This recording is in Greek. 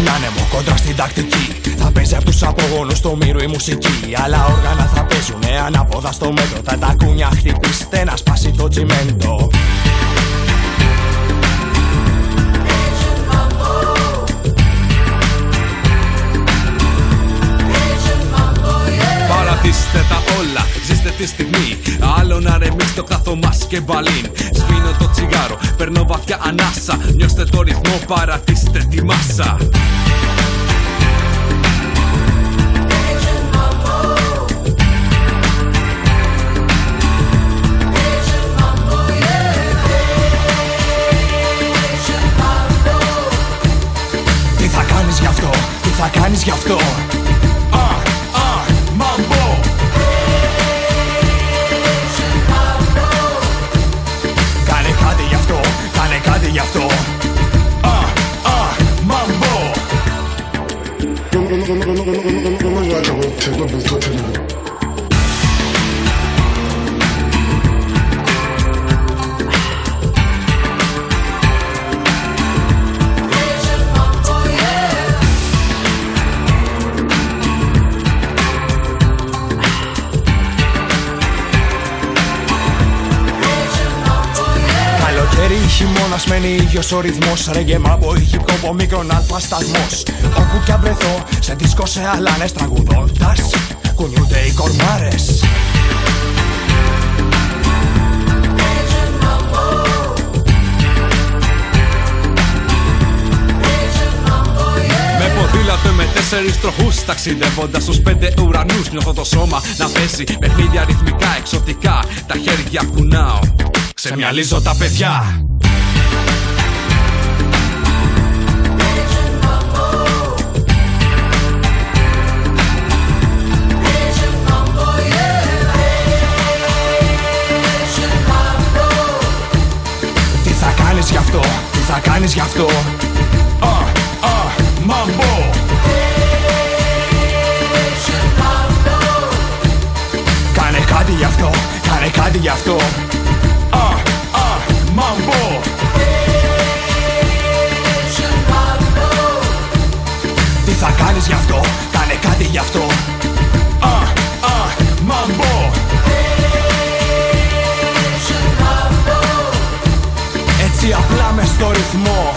στον άνεμο, κόντρα στην τακτική. Θα παίζει από τους απογόνους του μύρου η μουσική. Άλλα όργανα θα παίζουν ανάποδα στο μέτρο. Τα τακούνια χτυπήστε να σπάσει το τσιμέντο. Παρατήστε τα όλα, ζήστε τη στιγμή. Άλλο να ρεμίσει το καθομά και μπαλίν. Σβήνω το τσιγάρο, παίρνω βαθιά ανάσα. Νιώστε το ρυθμό, παρατήστε τη μάσα. Τι θα κάνεις γι' αυτό, τι θα κάνεις γι' αυτό; Γι' αυτό, κάνε κάτι γι' αυτό. Α, α, μαμπο. Καλοκαίρι ή χειμώνας μένει ίδιος ο ρυθμός. Ρεγγε μάμπο ή χιπκόπο μικρόν αλφα σταθμός. Όπου κι αν βρεθώ σε δίσκο σε αλάνες τραγουδώντας. Κουνιούνται οι κορμάρες. Με ποδήλατο με τέσσερις τροχούς Ταξιδεύοντας στους πέντε ουρανούς Νιώθω το σώμα να πέσει Παιχνίδια ρυθμικά, εξωτικά. Τα χέρια κουνάω Ξεμυαλίζω τα παιδιά. Τι θα κάνεις γι' αυτό, τι θα κάνεις γι' αυτό. Α, α, μαμπο Κάνε κάτι γι' αυτό, κάνε κάτι γι' αυτό. Α, α, μαμπο Τι θα κάνεις γι' αυτό, κάνε κάτι γι' αυτό. Α, α, μαμπο Έτσι απλά μες στο ρυθμό